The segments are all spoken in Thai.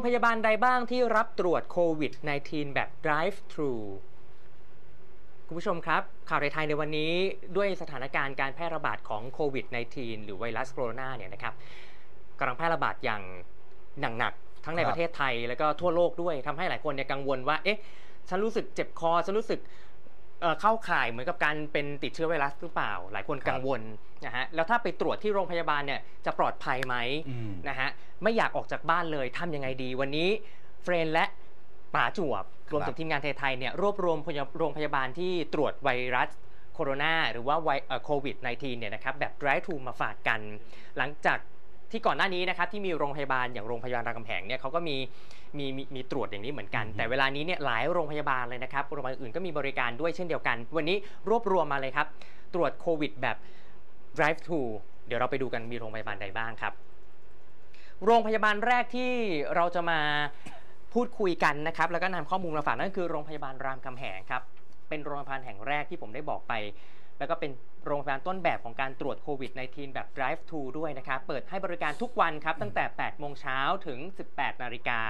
งพยาบาลใดบ้างที่รับตรวจโควิด -19 แบบ drive thru คุณผู้ชมครับ ข่าวในไทยในวันนี้ด้วยสถานการณ์การแพร่ระบาดของโควิด -19 หรือไวรัสโคโรนาเนี่ยนะครับกำลังแพร่ระบาดอย่างหนักๆทั้งในรประเทศไทยแล้วก็ทั่วโลกด้วยทำให้หลายคนเนี่ยกังวลว่า เอ๊ะ ฉันรู้สึกเจ็บคอ ฉันรู้สึก เอ่อเข้าข่ายเหมือนกับการเป็นติดเชื้อไวรัสหรือเปล่า หลายคนครับกังวลนะฮะแล้วถ้าไปตรวจที่โรงพยาบาลเนี่ยจะปลอดภัยไหมอืมนะฮะไม่อยากออกจากบ้านเลยทำยังไงดี วันนี้เฟรนและป๋าจวบรวมถึงทีมงานไทยๆเนี่ยรวบรวมพยาโรงพยาบาลที่ตรวจไวรัสโคโรนาหรือว่าไวเอ่อโควิด -19 เนี่ยนะครับแบบ drive thru มาฝากกัน หลังจาก ที่ก่อนหน้านี้นะครับที่มีโรงพยาบาลอย่างโรงพยาบาลรามคำแหงเนี่ยเขาก็มีมีมีมีตรวจอย่างนี้เหมือนกันอือฮึแต่เวลานี้เนี่ยหลายโรงพยาบาลเลยนะครับโรงพยาบาลอื่นก็มีบริการด้วยเช่นเดียวกัน วันนี้รวบรวมมาเลยครับ ตรวจโควิดแบบ drive thru เดี๋ยวเราไปดูกันมีโรงพยาบาลใดบ้างครับ โรงพยาบาลแรกที่เราจะมาพูดคุยกันนะครับ แล้วก็นำข้อมูลมาฝากนั่นคือโรงพยาบาลรามคำแหงครับเป็นโรงพยาบาลแห่งแรกที่ผมได้บอกไป แล้วก็เป็นโรงพยาบาลต้นแบบของการตรวจโควิด -19 แบบ drive thru ด้วยนะครับ เปิดให้บริการทุกวันครับ ตั้งแต่ 8 โมงเช้าถึง 18 นาฬิกา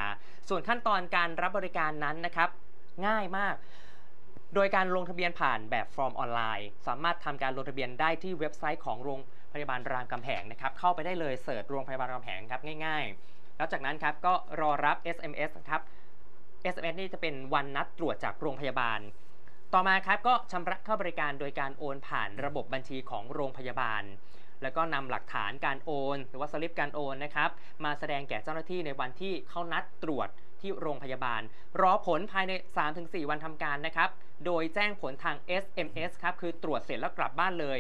ส่วนขั้นตอนการรับบริการนั้นนะครับ ง่ายมาก โดยการลงทะเบียนผ่านแบบฟอร์มออนไลน์ สามารถทำการลงทะเบียนได้ที่เว็บไซต์ของโรงพยาบาลรามคำแหงนะครับ เข้าไปได้เลย search โรงพยาบาลรามคำแหงครับง่าย ๆ แล้วจากนั้นครับก็รอรับ SMS ครับ SMS นี่จะเป็นวันนัดตรวจจากโรงพยาบาล ต่อมาครับก็ชำระค่าบริการโดยการโอนผ่านระบบบัญชีของโรงพยาบาล แล้วก็นำหลักฐานการโอน หรือว่าสลิปการโอนนะครับมาแสดงแก่เจ้าหน้าที่ในวันที่เขานัดตรวจที่โรงพยาบาล รอผลภายใน 3-4 วันทำการนะครับ โดยแจ้งผลทาง SMS ครับคือตรวจเสร็จแล้วกลับบ้านเลย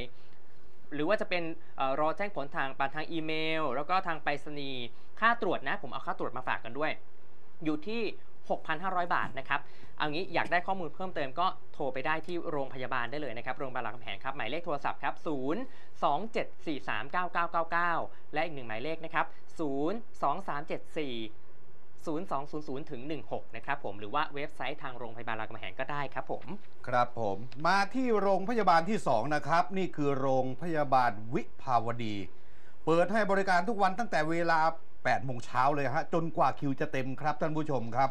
หรือว่าจะเป็นออรอแจ้งผลทางผ่านทางอีเมล แล้วก็ทางไปรษณีย์ค่าตรวจนะ ผมเอาค่าตรวจมาฝากกันด้วย อยู่ที่ 6,500 บาทนะครับเอางี้อยากได้ข้อมูลเพิ่มเติมก็โทรไปได้ที่โรงพยาบาลได้เลยนะครับโรงพยาบาลรามคำแหงครับหมายเลขโทรศัพท์ครับ 0 2 7 4 3 9 9 9 9 และอีกหนึ่งหมายเลขนะครับ 0 2 3 7 4 0200ถึง16 นะครับผมหรือว่าเว็บไซต์ทางโรงพยาบาลรามคำแหงก็ได้ครับผม ครับผมมาที่โรงพยาบาลที่ 2 นะครับ นี่คือโรงพยาบาลวิภาวดี เปิดให้บริการทุกวันตั้งแต่เวลา8โมงเช้าเลยฮะ จนกว่าคิวจะเต็มครับท่านผู้ชมครับ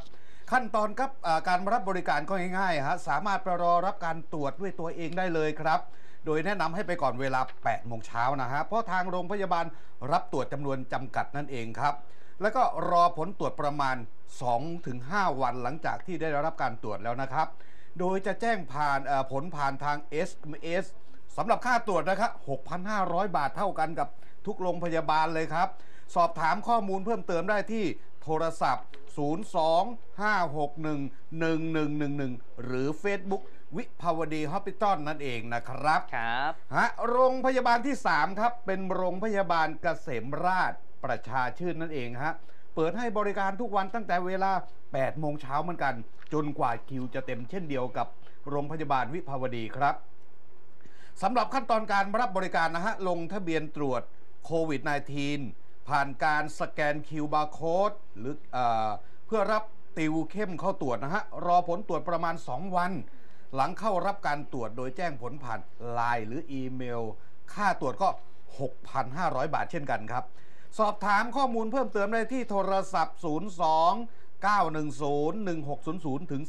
ขั้นตอนครับการรับบริการก็ง่ายๆฮะสามารถไปรอรับการตรวจด้วยตัวเองได้เลยครับ โดยแนะนำให้ไปก่อนเวลา 8 โมงเช้านะฮะเพราะทางโรงพยาบาลรับตรวจจำนวนจำกัดนั่นเองครับ แล้วก็รอผลตรวจประมาณ 2-5 วันหลังจากที่ได้รับการตรวจแล้วนะครับ โดยจะแจ้งผ่านผลผ่านทาง SMS สำหรับค่าตรวจนะครับ 6,500 บาทเท่ากันกับทุกโรงพยาบาลเลยครับ สอบถามข้อมูลเพิ่มเติมได้ที่ โทรศัพท์ 02-561-1111 หรือ Facebook วิภาวดีฮอสพิทอลนั่นเองนะครับครับ ฮะโรงพยาบาลที่ 3 ครับ เป็นโรงพยาบาลเกษมราชประชาชื่นนั่นเองฮะ เปิดให้บริการทุกวันตั้งแต่เวลา 8 โมงเช้าเหมือนกัน จนกว่าคิวจะเต็มเช่นเดียวกับโรงพยาบาลวิภาวดีครับสำหรับขั้นตอนการรับบริการนะฮะ ลงทะเบียนตรวจโควิด -19 ผ่านการสแกน QR Code หรือเอเพื่อรับติวเข้มเข้าตรวจนะฮะ รอผลตรวจประมาณ 2 วัน หลังเข้ารับการตรวจโดยแจ้งผลผ่านไลน์หรืออีเมล ค่าตรวจก็ 6,500 บาทเช่นกันครับ สอบถามข้อมูลเพิ่มเติมได้ที่โทรศัพท์ 02 910 1600ถึง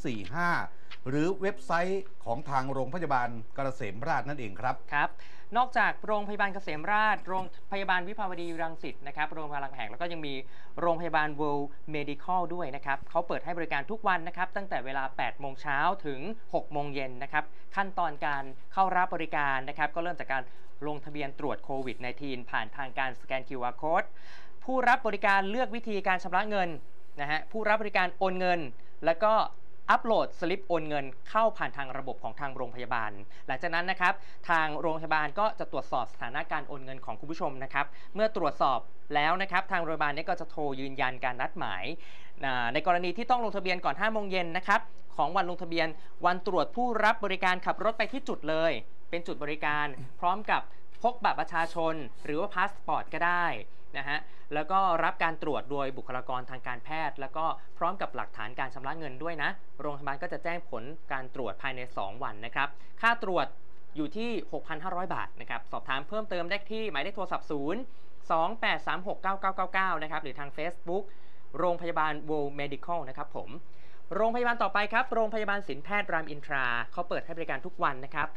45 หรือเว็บไซต์ของทางโรงพยาบาลกระเสมราชนั่นเองครับครับ นอกจากโรงพยาบาลเกษมราช โรงพยาบาลวิภาวดีรังสิตนะครับ โรงพยาบาลรามคำแหงแล้วก็ยังมีโรงพยาบาล World Medical ด้วยนะครับเขาเปิดให้บริการทุกวันนะครับ ตั้งแต่เวลา 8 โมงเช้าถึง 6 โมงเย็นนะครับ ขั้นตอนการเข้ารับบริการนะครับ ก็เริ่มจากการลงทะเบียนตรวจโควิด -19 ผ่านทางการสแกน QR Code ผู้รับบริการเลือกวิธีการชำระเงินนะฮะ ผู้รับบริการโอนเงิน แล้วก็ อัปโหลดสลิปโอนเงินเข้าผ่านทางระบบของทางโรงพยาบาล หลังจากนั้นนะครับทางโรงพยาบาลก็จะตรวจสอบสถานะการโอนเงินของคุณผู้ชมนะครับเมื่อตรวจสอบแล้วนะครับทางโรงพยาบาลเนี้ก็จะโทรยืนยันการนัดหมาย ในกรณีที่ต้องลงทะเบียนก่อน5โมงเย็นนะครับของวันลงทะเบียน วันตรวจผู้รับบริการขับรถไปที่จุดเลย เป็นจุดบริการ พร้อมกับพกบัตรประชาชน หรือว่าพาสปอร์ตก็ได้ นะฮะแล้วก็รับการตรวจโดยบุคลากรทางการแพทย์ แล้วก็พร้อมกับหลักฐานการชำระเงินด้วยนะ โรงพยาบาลก็จะแจ้งผลการตรวจภายใน 2 วันนะครับ ค่าตรวจอยู่ที่ 6,500 บาทนะครับ สอบถามเพิ่มเติมได้ที่หมายเลขโทรศัพท์ 0 2 8 3 6 9 9 9 9 นะครับ หรือทาง Facebook โรงพยาบาล World Medical นะครับผม โรงพยาบาลต่อไปครับ โรงพยาบาลศิลแพทย์รามอินทราเขาเปิดให้บริการทุกวันนะครับ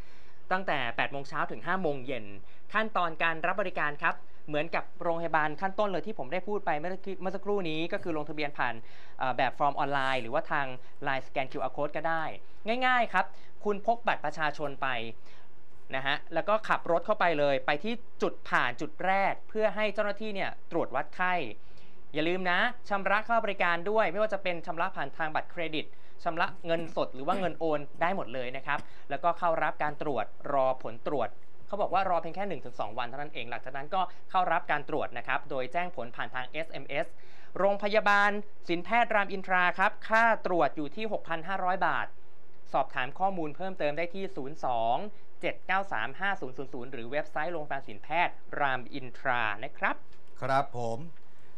ตั้งแต่8โมงเช้าถึง5โมงเย็นขั้นตอนการรับบริการครับเหมือนกับโรงพยาบาลขั้นต้นเลยที่ผมได้พูดไปเมื่อกี้เมื่อสักครู่นี้ก็คือลงทะเบียนผ่านแบบฟอร์มออนไลน์ หรือว่าทาง Line สแกน QR Code ก็ได้ ง่ายๆครับ คุณพกบัตรประชาชนไปนะฮะแล้วก็ขับรถเข้าไปเลยไปที่จุดผ่านจุดแรก เพื่อให้เจ้าหน้าที่เนี่ยตรวจวัดไข้ อย่าลืมนะชำระค่าบริการด้วย ไม่ว่าจะเป็นชำระผ่านทางบัตรเครดิต ชำระเงินสดหรือว่าเงินโอนได้หมดเลยนะครับ แล้วก็เข้ารับการตรวจรอผลตรวจเขาบอกว่ารอเพียงแค่ 1-2 วันเท่านั้นเอง หลังจากนั้นก็เข้ารับการตรวจนะครับ โดยแจ้งผลผ่านทาง SMS โรงพยาบาลศิลแพทย์รามอินทราครับ ค่าตรวจอยู่ที่ 6,500 บาท สอบถามข้อมูลเพิ่มเติมได้ที่ 02 793 5000 หรือเว็บไซต์โรงพยาบาลศิลแพทย์รามอินทรานะครับ ครับผม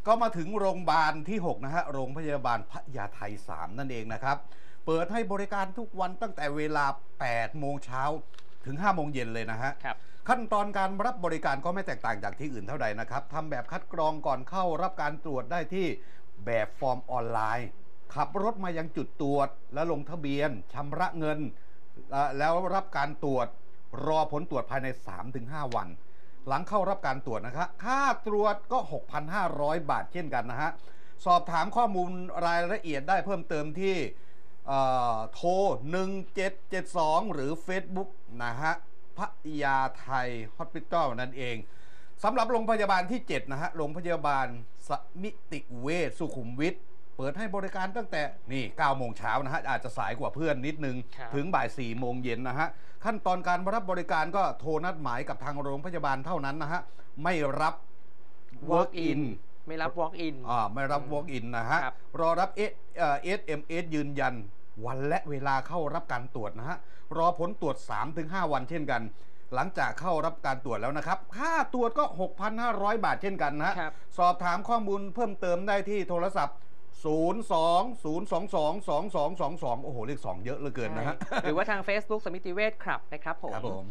ก็มาถึงโรงพยาบาลที่ 6 นะฮะ โรงพยาบาลพญาไท3นั่นเองนะครับ เปิดให้บริการทุกวันตั้งแต่เวลา 8 โมงเช้าถึง 5 โมงเย็นเลยนะฮะครับขั้นตอนการรับบริการก็ไม่แตกต่างจากที่อื่นเท่าใดนะครับทำแบบคัดกรองก่อนเข้ารับการตรวจได้ที่แบบฟอร์มออนไลน์ ขับรถมายังจุดตรวจ แล้วลงทะเบียนชำระเงินและแล้วรับการตรวจรอผลตรวจภายใน 3-5 วัน หลังเข้ารับการตรวจนะครับค่าตรวจก็ 6,500 บาทเช่นกันนะฮะ สอบถามข้อมูลรายละเอียดได้เพิ่มเติมที่โทร 1772 หรือ Facebook นะฮะพระยาไทยฮอสพิทอลนั่นเองสำหรับโรงพยาบาลที่ 7 นะฮะ โรงพยาบาลสมิติเวชสุขุมวิท เปิดให้บริการตั้งแต่นี่9โมงเช้านะฮะอาจจะสายกว่าเพื่อนนิดนึง ครับถึงบ่าย4โมงเย็นนะฮะ ขั้นตอนการรับบริการก็โทรนัดหมายกับทางโรงพยาบาลเท่านั้นนะฮะ ไม่รับ work in ไม่รับ walk in อ่าไม่รับ อืม walk in นะฮะ ครับ รอรับ S เอ่อ SMS ยืนยัน วันและเวลาเข้ารับการตรวจนะฮะ รอผลตรวจ 3-5 วันเช่นกัน หลังจากเข้ารับการตรวจแล้วนะครับ ค่าตรวจก็ 6,500 บาทเช่นกันนะฮะ ครับ สอบถามข้อมูลเพิ่มเติมได้ที่โทรศัพท์ 02-022-2222 โอ้โห เลข 2 เยอะเหลือเกินนะฮะ หรือว่าทาง Facebook สมิติเวชครับนะครับผม ครับผม